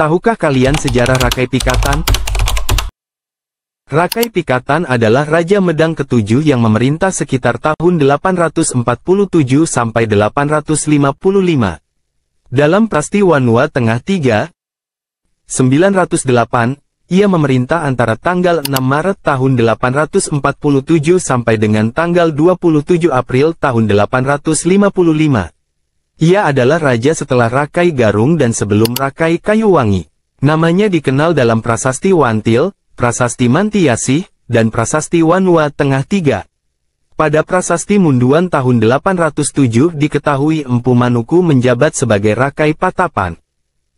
Tahukah kalian sejarah Rakai Pikatan? Rakai Pikatan adalah Raja Medang ketujuh yang memerintah sekitar tahun 847 sampai 855. Dalam Prastiwanua Tengah 3, 908, ia memerintah antara tanggal 6 Maret tahun 847 sampai dengan tanggal 27 April tahun 855. Ia adalah raja setelah Rakai Garung dan sebelum Rakai Kayuwangi. Namanya dikenal dalam prasasti Wantil, Prasasti Mantiasih, dan Prasasti Wanua Tengah Tiga. Pada Prasasti Munduan tahun 807 diketahui Empu Manuku menjabat sebagai Rakai Patapan.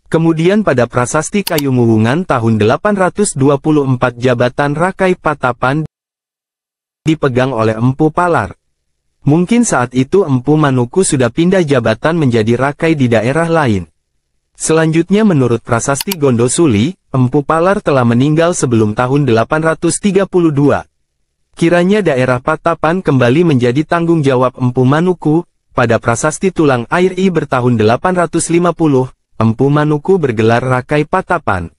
Kemudian pada Prasasti Kayumuwungan tahun 824 jabatan Rakai Patapan dipegang oleh Empu Palar. Mungkin saat itu Empu Manuku sudah pindah jabatan menjadi Rakai di daerah lain. Selanjutnya menurut Prasasti Gondosuli, Empu Palar telah meninggal sebelum tahun 832. Kiranya daerah Patapan kembali menjadi tanggung jawab Empu Manuku, pada prasasti tulang air I bertahun 850, Empu Manuku bergelar Rakai Patapan.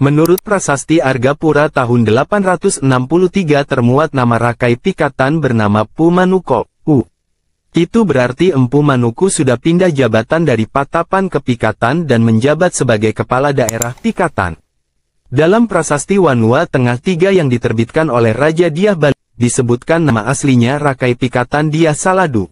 Menurut prasasti Argapura tahun 863 termuat nama Rakai Pikatan bernama Pumanuko, U. Itu berarti Empu Manuku sudah pindah jabatan dari Patapan ke Pikatan dan menjabat sebagai kepala daerah Pikatan. Dalam prasasti Wanua Tengah Tiga yang diterbitkan oleh Raja Diah Bali, disebutkan nama aslinya Rakai Pikatan Diah Saladu.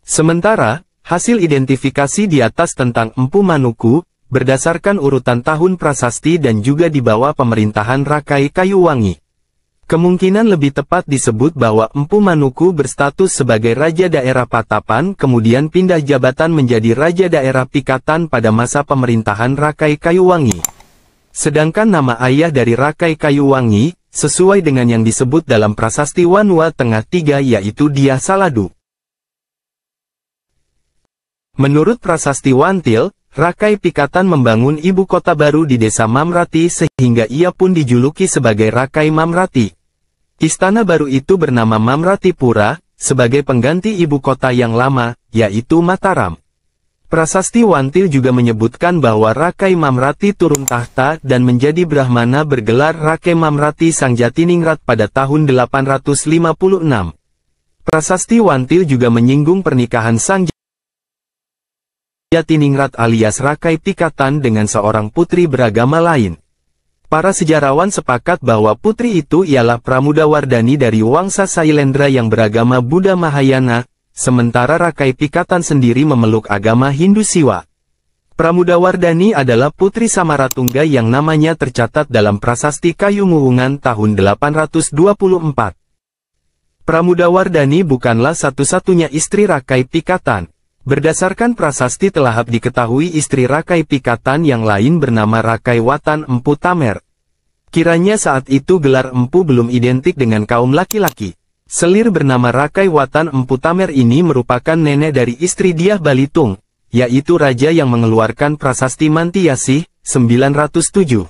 Sementara, hasil identifikasi di atas tentang Empu Manuku, berdasarkan urutan tahun prasasti dan juga di bawah pemerintahan Rakai Kayuwangi. Kemungkinan lebih tepat disebut bahwa Empu Manuku berstatus sebagai Raja Daerah Patapan kemudian pindah jabatan menjadi Raja Daerah Pikatan pada masa pemerintahan Rakai Kayuwangi. Sedangkan nama ayah dari Rakai Kayuwangi, sesuai dengan yang disebut dalam prasasti Wanua Tengah Tiga yaitu Dia Saladu. Menurut prasasti Wantil, Rakai Pikatan membangun ibu kota baru di desa Mamrati sehingga ia pun dijuluki sebagai Rakai Mamrati. Istana baru itu bernama Mamratipura, sebagai pengganti ibu kota yang lama, yaitu Mataram. Prasasti Wantil juga menyebutkan bahwa Rakai Mamrati turun tahta dan menjadi Brahmana bergelar Rakai Mamrati Sang Jatiningrat pada tahun 856. Prasasti Wantil juga menyinggung pernikahan Sang Jatiningrat alias Rakai Pikatan dengan seorang putri beragama lain. Para sejarawan sepakat bahwa putri itu ialah Pramudawardani dari Wangsa Sailendra yang beragama Buddha Mahayana, sementara Rakai Pikatan sendiri memeluk agama Hindu Siwa. Pramudawardani adalah putri Samaratungga yang namanya tercatat dalam prasasti Kayu Muhungan tahun 824. Pramudawardani bukanlah satu-satunya istri Rakai Pikatan. Berdasarkan prasasti telah diketahui istri Rakai Pikatan yang lain bernama Rakai Watan Empu Tamer. Kiranya saat itu gelar empu belum identik dengan kaum laki-laki. Selir bernama Rakai Watan Empu Tamer ini merupakan nenek dari istri Diah Balitung, yaitu raja yang mengeluarkan prasasti Mantiasih, 907.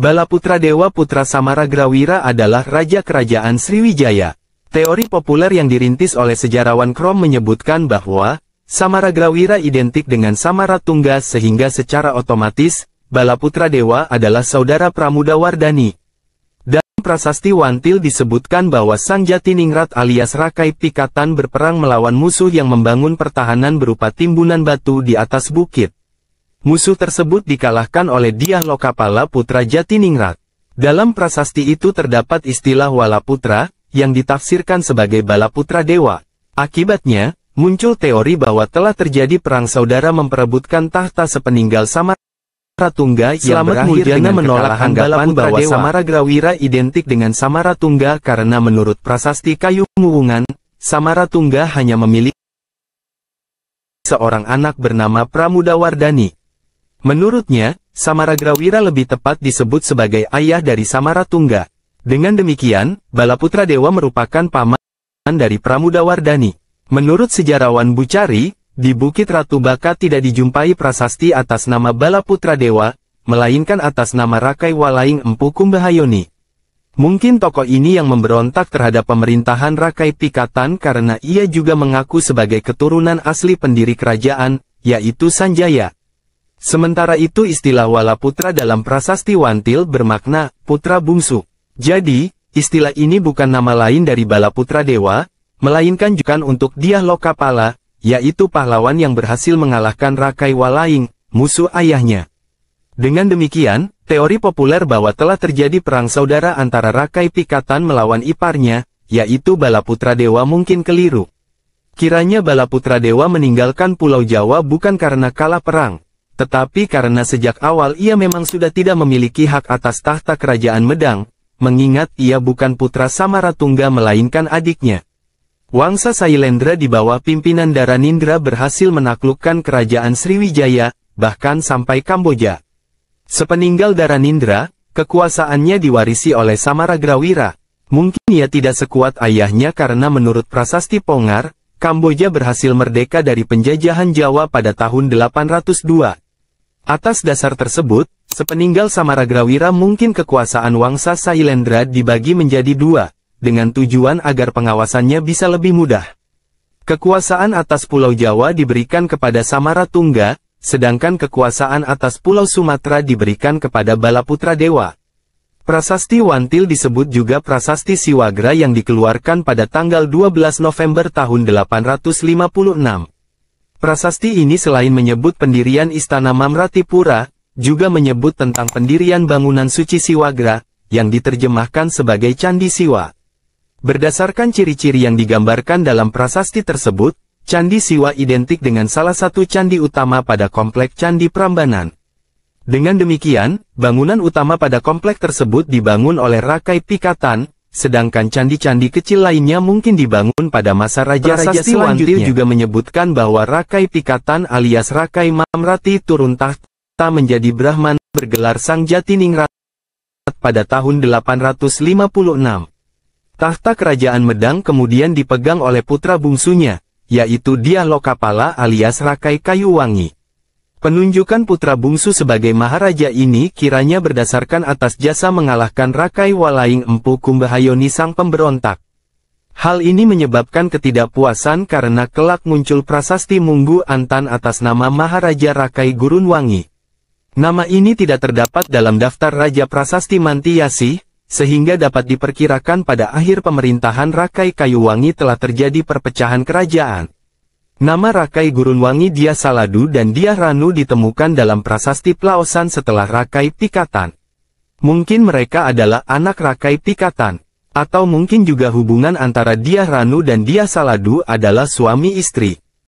Balaputra Dewa Putra Samaragrawira adalah raja kerajaan Sriwijaya. Teori populer yang dirintis oleh sejarawan Krom menyebutkan bahwa, Samaragrawira identik dengan Samaratungga sehingga secara otomatis, Balaputra Dewa adalah saudara Pramudawardani. Dalam prasasti Wantil disebutkan bahwa Sang Jatiningrat alias Rakai Pikatan berperang melawan musuh yang membangun pertahanan berupa timbunan batu di atas bukit. Musuh tersebut dikalahkan oleh Diah Lokapala putra Jatiningrat. Dalam prasasti itu terdapat istilah Walaputra, yang ditafsirkan sebagai Balaputra Dewa. Akibatnya, muncul teori bahwa telah terjadi perang saudara memperebutkan tahta sepeninggal Samaratungga yang Selamat Muljana menolak anggapan bahwa Samaragrawira identik dengan Samaratungga karena menurut prasasti kayu Muwungan, Samaratungga hanya memiliki seorang anak bernama Pramudawardani. Menurutnya, Samaragrawira lebih tepat disebut sebagai ayah dari Samaratungga. Dengan demikian, Balaputra Dewa merupakan paman dari Pramudawardani. Menurut sejarawan Bucari, di Bukit Ratu Baka tidak dijumpai prasasti atas nama Balaputra Dewa, melainkan atas nama Rakai Walaing Empu Kumbahayoni. Mungkin tokoh ini yang memberontak terhadap pemerintahan Rakai Pikatan karena ia juga mengaku sebagai keturunan asli pendiri kerajaan, yaitu Sanjaya. Sementara itu istilah wala putra dalam prasasti Wantil bermakna putra bungsu. Jadi, istilah ini bukan nama lain dari bala putra dewa, melainkan juga untuk dia Lokapala, yaitu pahlawan yang berhasil mengalahkan Rakai Walaing, musuh ayahnya. Dengan demikian, teori populer bahwa telah terjadi perang saudara antara Rakai Pikatan melawan iparnya, yaitu Bala Putra Dewa mungkin keliru. Kiranya Bala Putra Dewa meninggalkan Pulau Jawa bukan karena kalah perang, tetapi karena sejak awal ia memang sudah tidak memiliki hak atas tahta kerajaan Medang, mengingat ia bukan putra Samaratungga melainkan adiknya. Wangsa Sailendra di bawah pimpinan Daranindra berhasil menaklukkan kerajaan Sriwijaya, bahkan sampai Kamboja. Sepeninggal Daranindra, kekuasaannya diwarisi oleh Samaragrawira. Mungkin ia tidak sekuat ayahnya karena menurut prasasti Pongar, Kamboja berhasil merdeka dari penjajahan Jawa pada tahun 802. Atas dasar tersebut, sepeninggal Samaragrawira mungkin kekuasaan Wangsa Sailendra dibagi menjadi dua, dengan tujuan agar pengawasannya bisa lebih mudah. Kekuasaan atas Pulau Jawa diberikan kepada Samaratungga, sedangkan kekuasaan atas Pulau Sumatera diberikan kepada Balaputra Dewa. Prasasti Wantil disebut juga Prasasti Siwagra yang dikeluarkan pada tanggal 12 November tahun 856. Prasasti ini selain menyebut pendirian Istana Mamratipura, juga menyebut tentang pendirian bangunan suci Siwagra, yang diterjemahkan sebagai Candi Siwa. Berdasarkan ciri-ciri yang digambarkan dalam prasasti tersebut, Candi Siwa identik dengan salah satu candi utama pada komplek Candi Prambanan. Dengan demikian, bangunan utama pada komplek tersebut dibangun oleh Rakai Pikatan, Sedangkan candi-candi kecil lainnya mungkin dibangun pada masa Raja-Raja selanjutnya juga menyebutkan bahwa Rakai Pikatan alias Rakai Mamrati turun tahta menjadi Brahman bergelar Sang Jati Ningrat pada tahun 856. Tahta kerajaan Medang kemudian dipegang oleh putra bungsunya, yaitu Dia Lokapala alias Rakai Kayu Wangi. Penunjukan putra bungsu sebagai maharaja ini kiranya berdasarkan atas jasa mengalahkan Rakai Walaing Empu Kumbahayoni sang pemberontak. Hal ini menyebabkan ketidakpuasan karena kelak muncul prasasti Munggu Antan atas nama Maharaja Rakai Gurun Wangi. Nama ini tidak terdapat dalam daftar Raja Prasasti Mantiyasi, sehingga dapat diperkirakan pada akhir pemerintahan Rakai Kayuwangi telah terjadi perpecahan kerajaan. Nama Rakai Gurunwangi Dia Saladu dan Dia Ranu ditemukan dalam prasasti Plaosan setelah Rakai Pikatan. Mungkin mereka adalah anak Rakai Pikatan. Atau mungkin juga hubungan antara Dia Ranu dan Dia Saladu adalah suami istri.